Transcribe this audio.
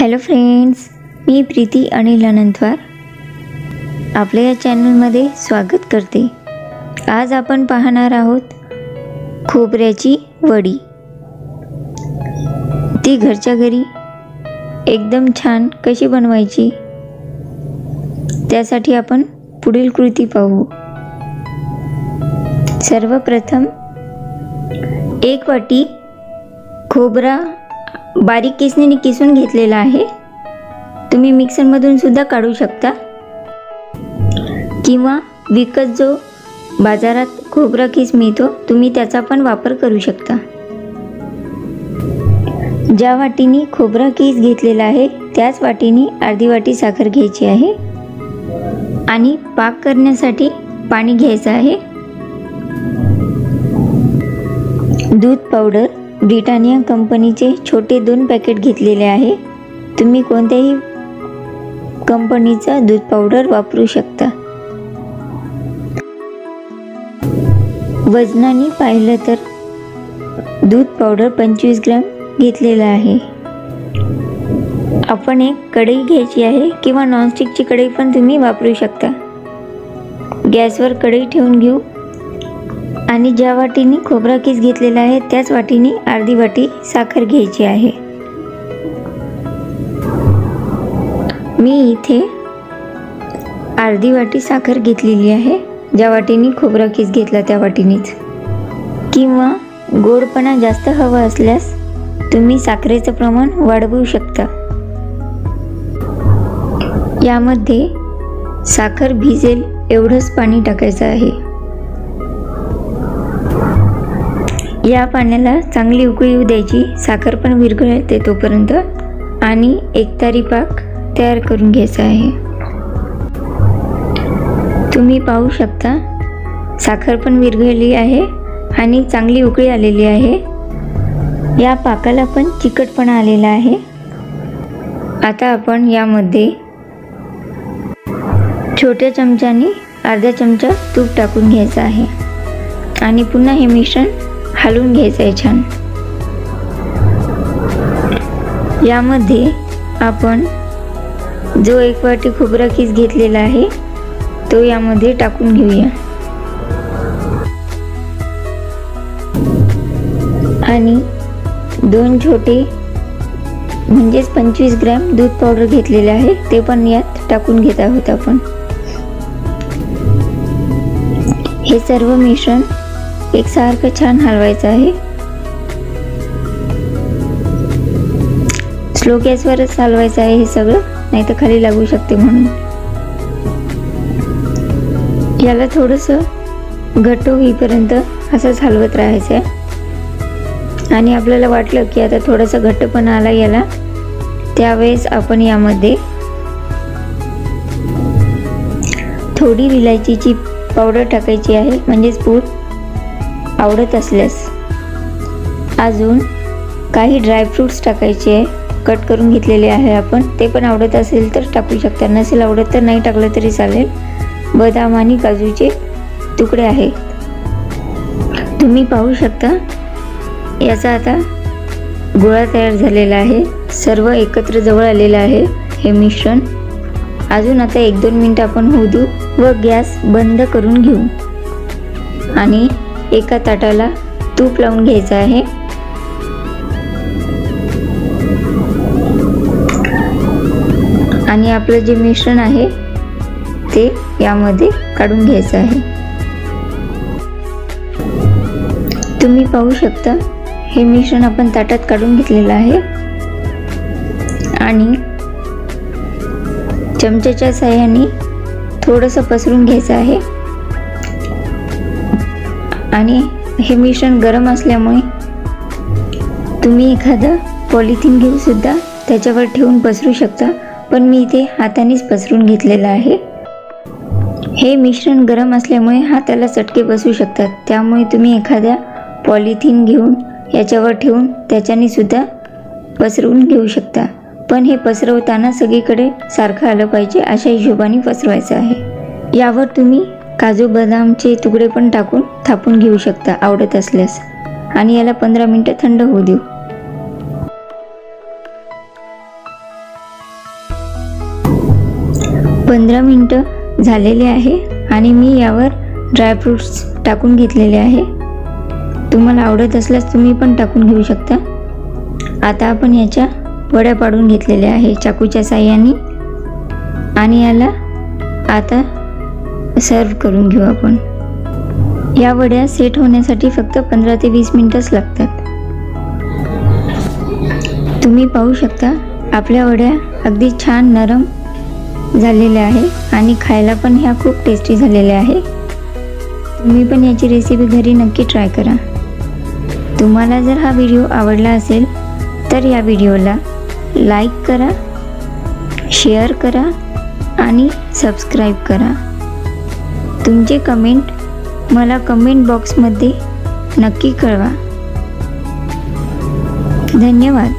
Hello friends मी प्रीती अनिल अनंतवार. आपल्या या चॅनलमध्ये स्वागत करते. आज आपण पाहणार आहोत खोबऱ्याची वडी. ती घरच्या घरी एकदम छान कशी बनवायची? त्यासाठी आपण पुढील कृती पाहू. सर्वप्रथम एक वाटी खोबरा बारीक किसणीने किसून घेतलेला आहे. तुम्ही मिक्सरमधून सुद्धा काढू शकता. किंवा विकत जो बाजारात खोबरा किस मिळतो तुम्ही त्याचा पण वापर करू शकता. ज्या वाटीने खोबरा किस घेतलेला आहे त्याच वाटीने अर्धी वाटी साखर घ्यायची आहे. आणि पाक करण्यासाठी पाणी घ्यायचं आहे. दूध पावडर ब्रिटानिया कंपनीचे छोटे दोन पॅकेट घेतलेले आहे. तुम्ही कोणत्याही कंपनीचा दूध पावडर वापरू शकता. वजनाने पाहिलं तर दूध पावडर पंचवीस ग्रॅम घेतलेलं आहे. आपण एक कढई घ्यायची आहे किंवा नॉनस्टिकची कढई पण तुम्ही वापरू शकता. गॅसवर कढई ठेवून घेऊ. आणि ज्या वाटीने खोबरा किस घेतलेला आहे त्याच वाटीने अर्धी वाटी साखर घ्यायची आहे. मी इथे अर्धी वाटी साखर घेतलेली आहे. ज्या वाटीने खोबरा किस घेतला त्या वाटीनेच. किंवा गोडपणा जास्त हवा असल्यास तुम्ही साखरेचं प्रमाण वाढवू शकता. यामध्ये साखर भिजेल एवढंच पाणी टाकायचं आहे. या पाण्याला चांगली उकळी येऊ द्यायची. साखर पण विरघळते तोपर्यंत. आणि एकतारी पाक तयार करून घ्यायचा आहे. तुम्ही पाहू शकता साखर पण विरघळली आहे आणि चांगली उकळी आलेली आहे. या पाकाला पण चिकटपणा आलेला आहे. आता आपण यामध्ये छोट्या चमच्याने अर्धा चमचा तूप टाकून घ्यायचा आहे. आणि पुन्हा हे मिश्रण हलवून घ्यायचं आहे छान यामध्ये आपण जो एक वाटी खोबरा किस घेतलेला आहे तो यामध्ये टाकून घेऊया. आणि दोन छोटे म्हणजेच पंचवीस ग्रॅम दूध पावडर घेतलेले आहे ते पण यात टाकून घेत आहोत आपण. हे सर्व मिश्रण एकसारखं छान हलवायचं आहे. स्लो गॅसवरच हलवायचं आहे हे सगळं नाही तर खाली लागू शकते म्हणून. याला थोडंसं घट्ट होईपर्यंत असंच हलवत राहायचं आहे. आणि आपल्याला वाटलं की आता थोडासा घट्टपणा आला याला त्यावेळेस आपण यामध्ये थोडी विलायचीची पावडर टाकायची आहे म्हणजेच पूड. आवडत असल्यास. अजून काही ड्रायफ्रूट्स टाकायचे आहे. कट करून घेतलेले आहे आपण. ते पण आवडत असेल तर टाकू शकता. नसेल आवडत तर नाही टाकलं तरी चालेल. बदाम आणि काजूचे तुकडे आहेत. तुम्ही पाहू शकता. याचा आता गोळा तयार झालेला आहे. सर्व एकत्र जवळ आलेलं आहे हे मिश्रण. अजून आता एक दोन मिनटं आपण होऊ देऊ व गॅस बंद करून घेऊ. आणि एका ताटाला तूप लावून घ्यायचं आहे. आणि आपलं जे मिश्रण आहे ते यामध्ये काढून घ्यायचं आहे. तुम्ही पाहू शकता हे मिश्रण आपण ताटात काढून घेतलेलं आहे. आणि चमच्याच्या साह्याने थोडंसं पसरून घ्यायचं आहे. आणि हे मिश्रण गरम असल्यामुळे तुम्ही एखादं पॉलिथिन घेऊन सुद्धा त्याच्यावर ठेवून पसरू शकता. पण मी इथे हातानेच पसरून घेतलेलं आहे. हे मिश्रण गरम असल्यामुळे हाताला चटके बसू शकतात. त्यामुळे तुम्ही एखाद्या पॉलिथिन घेऊन याच्यावर ठेवून त्याच्याने सुद्धा पसरवून घेऊ शकता. पण हे पसरवताना सगळीकडे सारखं आलं पाहिजे अशा हिशोबाने पसरवायचं आहे. यावर तुम्ही काजू बदामचे तुकडे पण टाकून थापून घेऊ शकता आवडत असल्यास. आणि याला पंधरा मिनटं थंड होऊ देऊ. पंधरा मिनटं झालेले आहे आणि मी यावर ड्रायफ्रूट्स टाकून घेतलेले आहे. तुम्हाला आवडत असल्यास तुम्ही पण टाकून घेऊ शकता. आता आपण याच्या वड्या पाडून घेतलेल्या आहे चाकूच्या साह्याने. आणि याला आता सर्व करून घेऊ आपण. या वड्या सेट होण्यासाठी फक्त पंधरा ते वीस मिनटंच लागतात. तुम्ही पाहू शकता आपल्या वड्या अगदी छान नरम झालेल्या आहे आणि खायला पण ह्या खूप टेस्टी झालेल्या आहे तुम्ही पण याची रेसिपी घरी नक्की ट्राय करा. तुम्हाला जर हा व्हिडिओ आवडला असेल तर या व्हिडिओला लाईक करा शेअर करा आणि सबस्क्राईब करा. तुमचे कमेंट मला कमेंट बॉक्समध्ये नक्की कळवा. धन्यवाद.